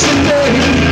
today